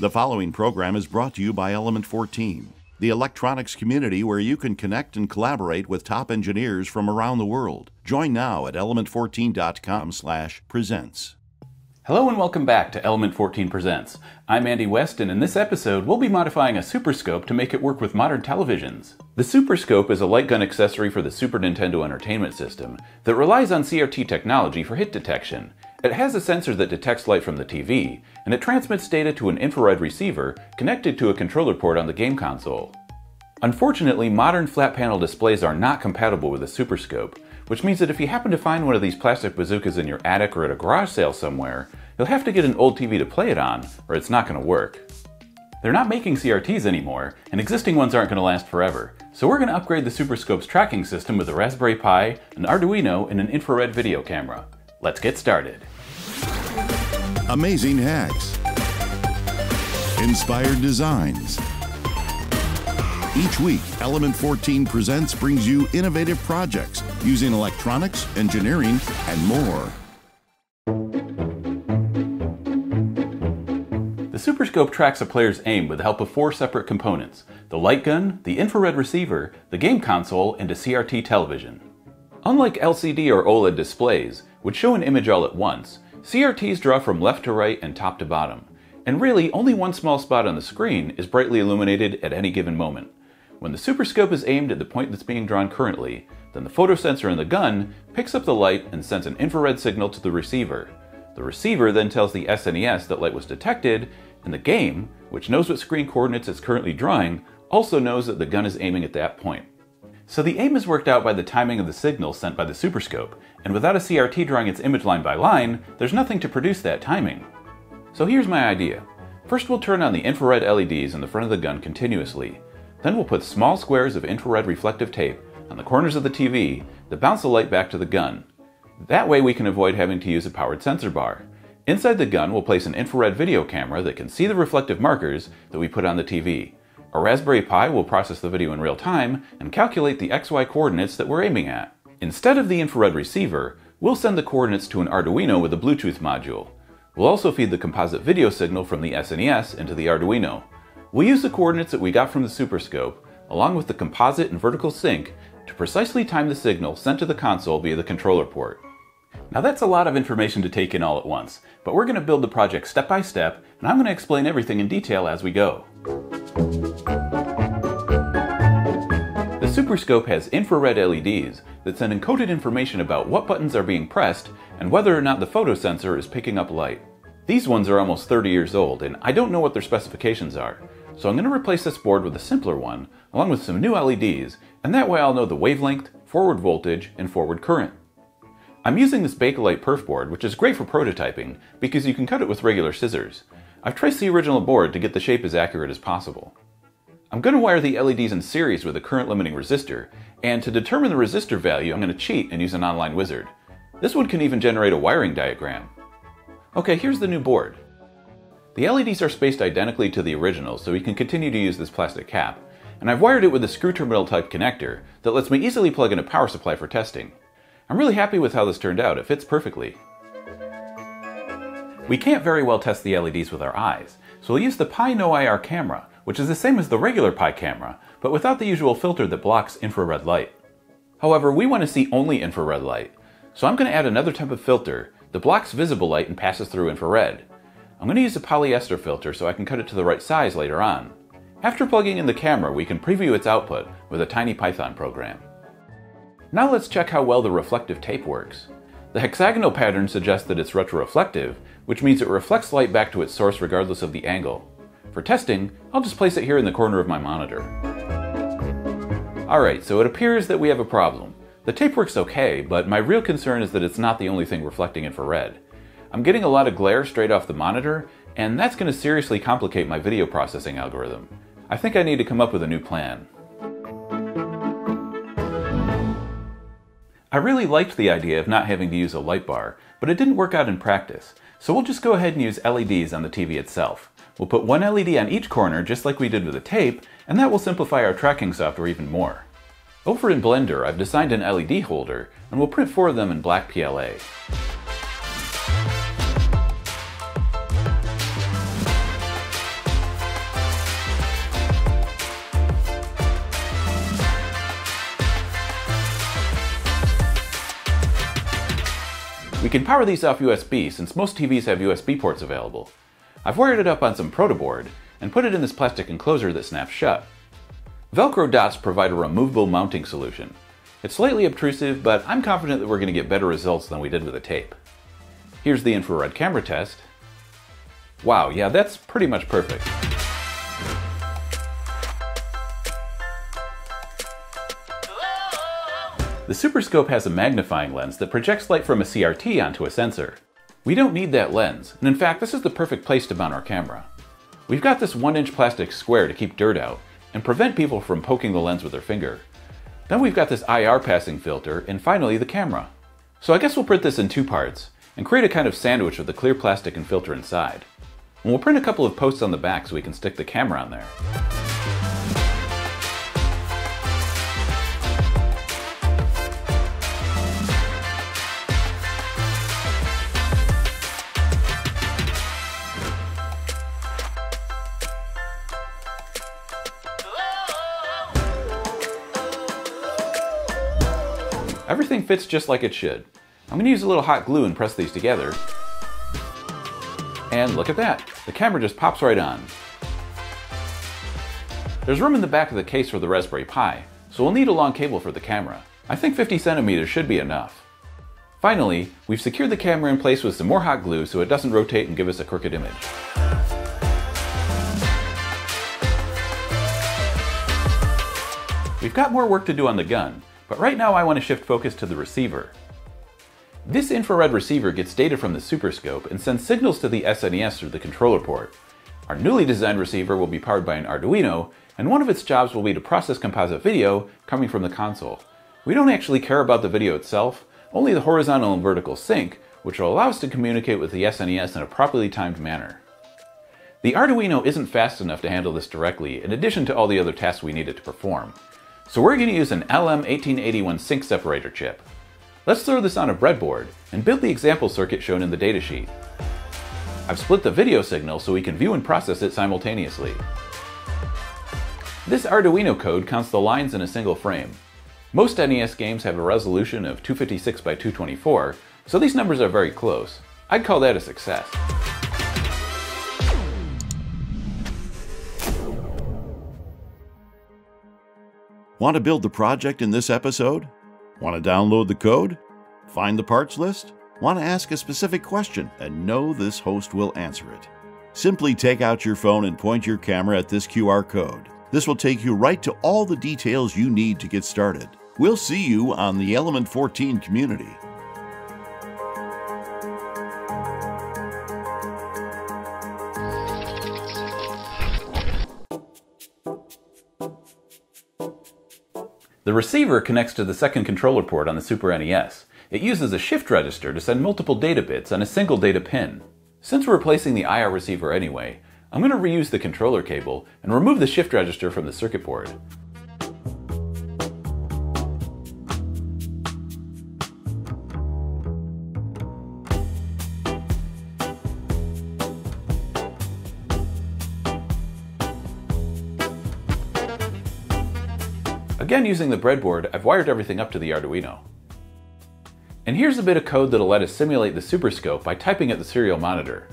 The following program is brought to you by Element 14, the electronics community where you can connect and collaborate with top engineers from around the world. Join now at element14.com/presents. Hello and welcome back to Element 14 Presents. I'm Andy West, and in this episode, we'll be modifying a Super Scope to make it work with modern televisions. The Super Scope is a light gun accessory for the Super Nintendo Entertainment System that relies on CRT technology for hit detection. It has a sensor that detects light from the TV, and it transmits data to an infrared receiver connected to a controller port on the game console. Unfortunately, modern flat panel displays are not compatible with a Super Scope, which means that if you happen to find one of these plastic bazookas in your attic or at a garage sale somewhere, you'll have to get an old TV to play it on, or it's not going to work. They're not making CRTs anymore, and existing ones aren't going to last forever, so we're going to upgrade the Super Scope's tracking system with a Raspberry Pi, an Arduino, and an infrared video camera. Let's get started. Amazing hacks, inspired designs. Each week, Element 14 Presents brings you innovative projects using electronics, engineering, and more. The Super Scope tracks a player's aim with the help of four separate components the light gun, the infrared receiver, the game console, and a CRT television. Unlike LCD or OLED displays, which show an image all at once, CRTs draw from left to right and top to bottom. And really, only one small spot on the screen is brightly illuminated at any given moment. When the Super Scope is aimed at the point that's being drawn currently, then the photosensor in the gun picks up the light and sends an infrared signal to the receiver. The receiver then tells the SNES that light was detected, and the game, which knows what screen coordinates it's currently drawing, also knows that the gun is aiming at that point. So the aim is worked out by the timing of the signal sent by the Super Scope, and without a CRT drawing its image line by line, there's nothing to produce that timing. So here's my idea. First we'll turn on the infrared LEDs in the front of the gun continuously. Then we'll put small squares of infrared reflective tape on the corners of the TV that bounce the light back to the gun. That way we can avoid having to use a powered sensor bar. Inside the gun we'll place an infrared video camera that can see the reflective markers that we put on the TV. A Raspberry Pi will process the video in real time and calculate the XY coordinates that we're aiming at. Instead of the infrared receiver, we'll send the coordinates to an Arduino with a Bluetooth module. We'll also feed the composite video signal from the SNES into the Arduino. We'll use the coordinates that we got from the Super Scope, along with the composite and vertical sync, to precisely time the signal sent to the console via the controller port. Now that's a lot of information to take in all at once, but we're going to build the project step by step, and I'm going to explain everything in detail as we go. The Super Scope has infrared LEDs that send encoded information about what buttons are being pressed and whether or not the photosensor is picking up light. These ones are almost 30 years old, and I don't know what their specifications are, so I'm going to replace this board with a simpler one, along with some new LEDs, and that way I'll know the wavelength, forward voltage, and forward current. I'm using this Bakelite perf board, which is great for prototyping, because you can cut it with regular scissors. I've traced the original board to get the shape as accurate as possible. I'm going to wire the LEDs in series with a current limiting resistor, and to determine the resistor value I'm going to cheat and use an online wizard. This one can even generate a wiring diagram. Okay, here's the new board. The LEDs are spaced identically to the original, so we can continue to use this plastic cap, and I've wired it with a screw terminal type connector that lets me easily plug in a power supply for testing. I'm really happy with how this turned out, it fits perfectly. We can't very well test the LEDs with our eyes, so we'll use the Pi NoIR camera, which is the same as the regular Pi camera, but without the usual filter that blocks infrared light. However, we want to see only infrared light, so I'm going to add another type of filter that blocks visible light and passes through infrared. I'm going to use a polyester filter so I can cut it to the right size later on. After plugging in the camera, we can preview its output with a tiny Python program. Now let's check how well the reflective tape works. The hexagonal pattern suggests that it's retroreflective, which means it reflects light back to its source regardless of the angle. For testing, I'll just place it here in the corner of my monitor. Alright, so it appears that we have a problem. The tape works okay, but my real concern is that it's not the only thing reflecting infrared. I'm getting a lot of glare straight off the monitor, and that's going to seriously complicate my video processing algorithm. I think I need to come up with a new plan. I really liked the idea of not having to use a light bar, but it didn't work out in practice, so we'll just go ahead and use LEDs on the TV itself. We'll put one LED on each corner just like we did with the tape, and that will simplify our tracking software even more. Over in Blender, I've designed an LED holder, and we'll print four of them in black PLA. We can power these off USB since most TVs have USB ports available. I've wired it up on some protoboard and put it in this plastic enclosure that snaps shut. Velcro dots provide a removable mounting solution. It's slightly obtrusive, but I'm confident that we're going to get better results than we did with the tape. Here's the infrared camera test. Wow, yeah, that's pretty much perfect. The Super Scope has a magnifying lens that projects light from a CRT onto a sensor. We don't need that lens, and in fact this is the perfect place to mount our camera. We've got this 1 inch plastic square to keep dirt out and prevent people from poking the lens with their finger. Then we've got this IR passing filter, and finally the camera. So I guess we'll print this in two parts, and create a kind of sandwich with the clear plastic and filter inside. And we'll print a couple of posts on the back so we can stick the camera on there. Everything fits just like it should. I'm going to use a little hot glue and press these together. And look at that, the camera just pops right on. There's room in the back of the case for the Raspberry Pi, so we'll need a long cable for the camera. I think 50 centimeters should be enough. Finally, we've secured the camera in place with some more hot glue so it doesn't rotate and give us a crooked image. We've got more work to do on the gun, but right now I want to shift focus to the receiver. This infrared receiver gets data from the Super Scope and sends signals to the SNES through the controller port. Our newly designed receiver will be powered by an Arduino, and one of its jobs will be to process composite video coming from the console. We don't actually care about the video itself, only the horizontal and vertical sync, which will allow us to communicate with the SNES in a properly timed manner. The Arduino isn't fast enough to handle this directly, in addition to all the other tasks we need it to perform. So we're going to use an LM1881 sync separator chip. Let's throw this on a breadboard and build the example circuit shown in the datasheet. I've split the video signal so we can view and process it simultaneously. This Arduino code counts the lines in a single frame. Most NES games have a resolution of 256 by 224, so these numbers are very close. I'd call that a success. Want to build the project in this episode? Want to download the code? Find the parts list? Want to ask a specific question and know this host will answer it? Simply take out your phone and point your camera at this QR code. This will take you right to all the details you need to get started. We'll see you on the Element 14 community. The receiver connects to the second controller port on the Super NES. It uses a shift register to send multiple data bits on a single data pin. Since we're replacing the IR receiver anyway, I'm going to reuse the controller cable and remove the shift register from the circuit board. Again using the breadboard, I've wired everything up to the Arduino. And here's a bit of code that'll let us simulate the Super Scope by typing at the serial monitor.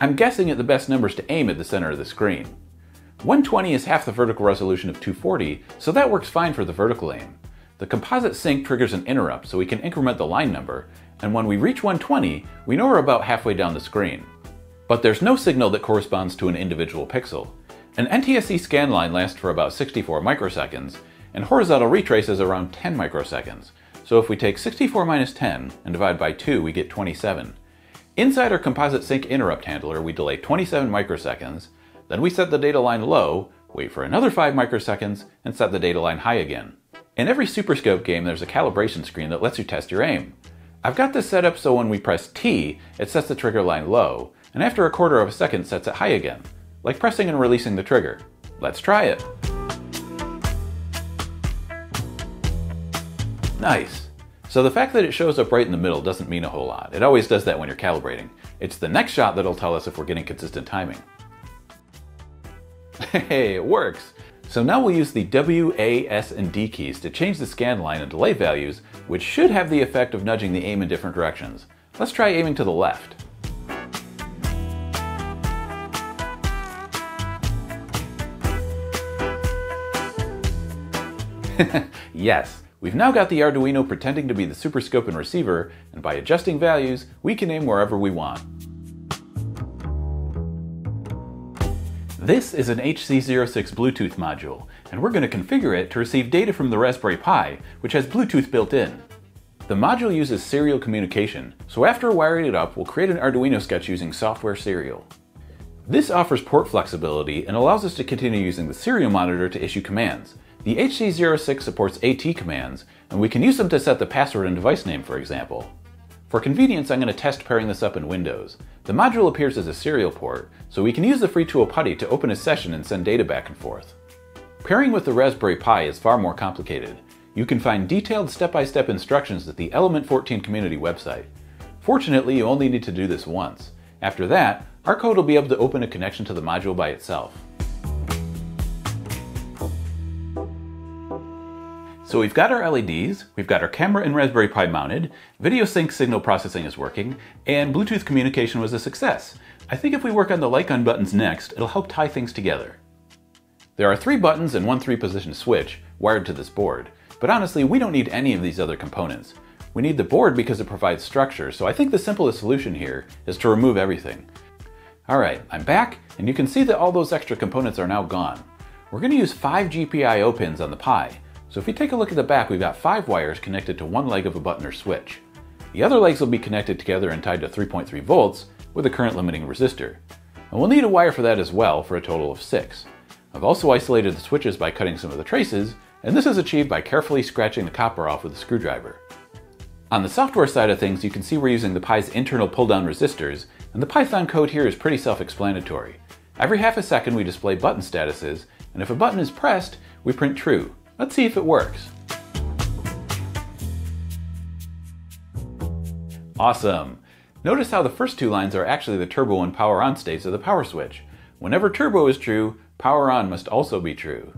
I'm guessing at the best numbers to aim at the center of the screen. 120 is half the vertical resolution of 240, so that works fine for the vertical aim. The composite sync triggers an interrupt so we can increment the line number, and when we reach 120, we know we're about halfway down the screen. But there's no signal that corresponds to an individual pixel. An NTSC scan line lasts for about 64 microseconds, and horizontal retrace is around 10 microseconds. So if we take 64 minus 10 and divide by 2, we get 27. Inside our composite sync interrupt handler, we delay 27 microseconds, then we set the data line low, wait for another 5 microseconds, and set the data line high again. In every Superscope game, there's a calibration screen that lets you test your aim. I've got this set up so when we press T, it sets the trigger line low, and after a quarter of a second sets it high again, like pressing and releasing the trigger. Let's try it. Nice. So the fact that it shows up right in the middle doesn't mean a whole lot. It always does that when you're calibrating. It's the next shot that'll tell us if we're getting consistent timing. Hey, it works! So now we'll use the W, A, S, and D keys to change the scan line and delay values, which should have the effect of nudging the aim in different directions. Let's try aiming to the left. yes, we've now got the Arduino pretending to be the superscope and receiver, and by adjusting values, we can aim wherever we want. This is an HC06 Bluetooth module, and we're going to configure it to receive data from the Raspberry Pi, which has Bluetooth built in. The module uses serial communication, so after wiring it up, we'll create an Arduino sketch using software serial. This offers port flexibility and allows us to continue using the serial monitor to issue commands. The HC06 supports AT commands, and we can use them to set the password and device name, for example. For convenience, I'm going to test pairing this up in Windows. The module appears as a serial port, so we can use the free tool PuTTY to open a session and send data back and forth. Pairing with the Raspberry Pi is far more complicated. You can find detailed step-by-step -step instructions at the Element 14 community website. Fortunately, you only need to do this once. After that, our code will be able to open a connection to the module by itself. So we've got our LEDs, we've got our camera and Raspberry Pi mounted, video sync signal processing is working, and Bluetooth communication was a success. I think if we work on the gun buttons next, it'll help tie things together. There are three buttons and one three position switch wired to this board, but honestly we don't need any of these other components. We need the board because it provides structure, so I think the simplest solution here is to remove everything. Alright, I'm back, and you can see that all those extra components are now gone. We're going to use five GPIO pins on the Pi, so if we take a look at the back, we've got five wires connected to one leg of a button or switch. The other legs will be connected together and tied to 3.3 volts with a current limiting resistor. And we'll need a wire for that as well for a total of six. I've also isolated the switches by cutting some of the traces, and this is achieved by carefully scratching the copper off with a screwdriver. On the software side of things, you can see we're using the Pi's internal pull-down resistors, and the Python code here is pretty self-explanatory. Every half a second we display button statuses, and if a button is pressed, we print true. Let's see if it works. Awesome! Notice how the first two lines are actually the turbo and power on states of the power switch. Whenever turbo is true, Power on must also be true.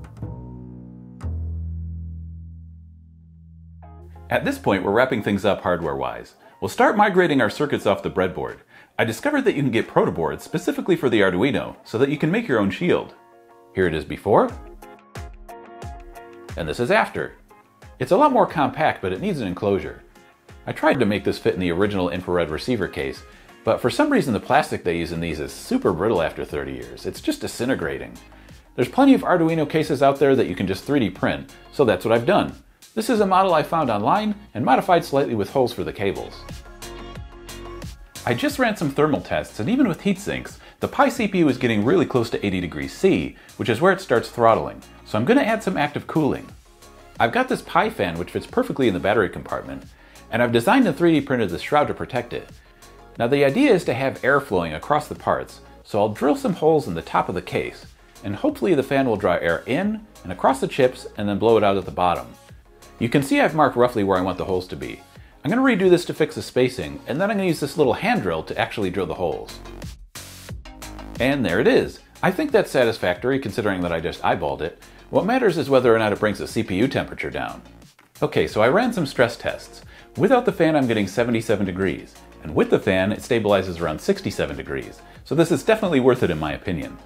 At this point, we're wrapping things up hardware-wise. We'll start migrating our circuits off the breadboard. I discovered that you can get protoboards specifically for the Arduino so that you can make your own shield. Here it is before, and this is after. It's a lot more compact, but it needs an enclosure. I tried to make this fit in the original infrared receiver case, but for some reason the plastic they use in these is super brittle after 30 years. It's just disintegrating. There's plenty of Arduino cases out there that you can just 3D print, so that's what I've done. This is a model I found online and modified slightly with holes for the cables. I just ran some thermal tests and even with heat sinks, the Pi CPU is getting really close to 80 degrees C, which is where it starts throttling, so I'm going to add some active cooling. I've got this Pi fan which fits perfectly in the battery compartment, and I've designed and 3D printed the shroud to protect it. Now the idea is to have air flowing across the parts, so I'll drill some holes in the top of the case, and hopefully the fan will draw air in and across the chips and then blow it out at the bottom. You can see I've marked roughly where I want the holes to be. I'm going to redo this to fix the spacing, and then I'm going to use this little hand drill to actually drill the holes. And there it is! I think that's satisfactory considering that I just eyeballed it. What matters is whether or not it brings the CPU temperature down. Okay, so I ran some stress tests. Without the fan I'm getting 77 degrees and with the fan it stabilizes around 67 degrees, so this is definitely worth it in my opinion.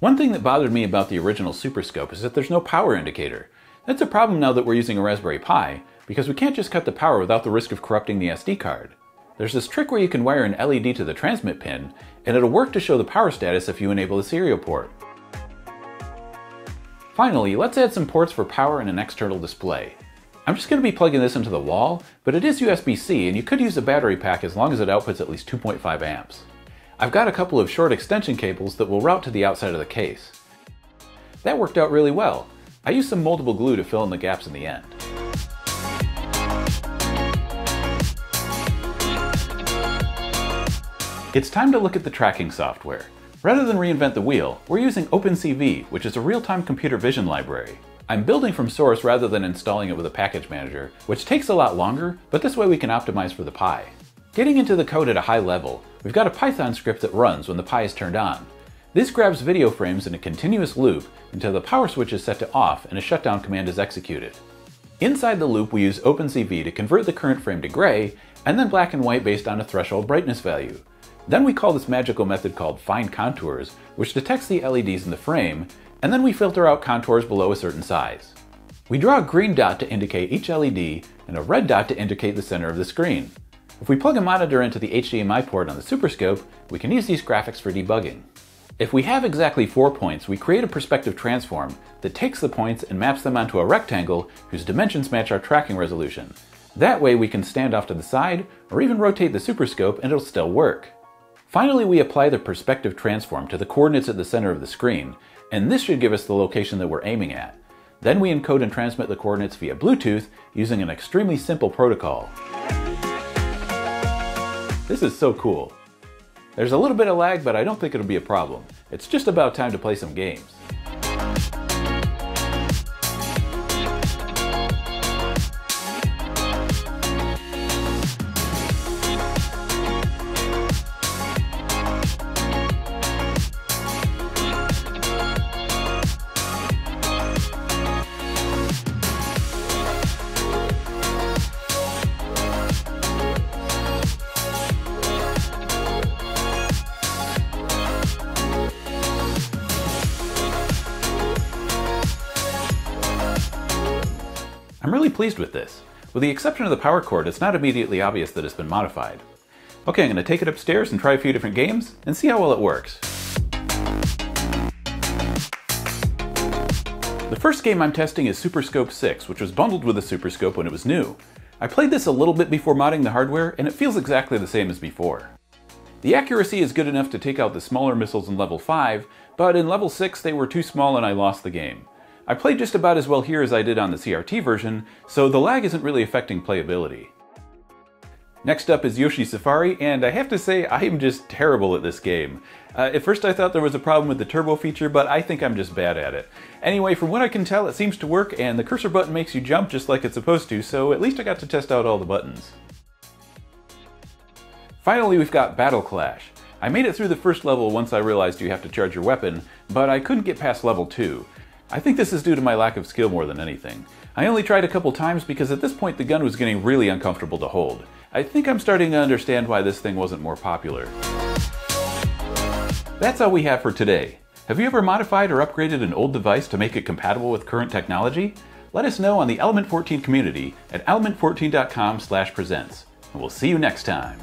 One thing that bothered me about the original Superscope is that there's no power indicator. That's a problem now that we're using a Raspberry Pi, because we can't just cut the power without the risk of corrupting the SD card. There's this trick where you can wire an LED to the transmit pin, and it'll work to show the power status if you enable the serial port. Finally, let's add some ports for power and an external display. I'm just going to be plugging this into the wall, but it is USB-C and you could use a battery pack as long as it outputs at least 2.5 amps. I've got a couple of short extension cables that will route to the outside of the case. That worked out really well. I used some moldable glue to fill in the gaps in the end. It's time to look at the tracking software. Rather than reinvent the wheel, we're using OpenCV, which is a real-time computer vision library. I'm building from source rather than installing it with a package manager, which takes a lot longer, but this way we can optimize for the Pi. Getting into the code at a high level, we've got a Python script that runs when the Pi is turned on. This grabs video frames in a continuous loop until the power switch is set to off and a shutdown command is executed. Inside the loop, we use OpenCV to convert the current frame to gray, and then black and white based on a threshold brightness value. Then we call this magical method called Find Contours, which detects the LEDs in the frame, and then we filter out contours below a certain size. We draw a green dot to indicate each LED and a red dot to indicate the center of the screen. If we plug a monitor into the HDMI port on the Superscope, we can use these graphics for debugging. If we have exactly four points, we create a perspective transform that takes the points and maps them onto a rectangle whose dimensions match our tracking resolution. That way we can stand off to the side or even rotate the Superscope and it'll still work. Finally, we apply the perspective transform to the coordinates at the center of the screen, and this should give us the location that we're aiming at. Then we encode and transmit the coordinates via Bluetooth using an extremely simple protocol. This is so cool. There's a little bit of lag, but I don't think it'll be a problem. It's just about time to play some games. I'm really pleased with this. With the exception of the power cord, it's not immediately obvious that it's been modified. Okay, I'm going to take it upstairs and try a few different games and see how well it works. The first game I'm testing is Superscope 6, which was bundled with the Superscope when it was new. I played this a little bit before modding the hardware, and it feels exactly the same as before. The accuracy is good enough to take out the smaller missiles in level 5, but in level 6 they were too small and I lost the game. I played just about as well here as I did on the CRT version, so the lag isn't really affecting playability. Next up is Yoshi Safari, and I have to say I am just terrible at this game. Uh, at first I thought there was a problem with the turbo feature, but I think I'm just bad at it. Anyway, from what I can tell it seems to work, and the cursor button makes you jump just like it's supposed to, so at least I got to test out all the buttons. Finally we've got Battle Clash. I made it through the first level once I realized you have to charge your weapon, but I couldn't get past level 2. I think this is due to my lack of skill more than anything. I only tried a couple times because at this point the gun was getting really uncomfortable to hold. I think I'm starting to understand why this thing wasn't more popular. That's all we have for today. Have you ever modified or upgraded an old device to make it compatible with current technology? Let us know on the Element 14 community at element14.com/presents. And we'll see you next time.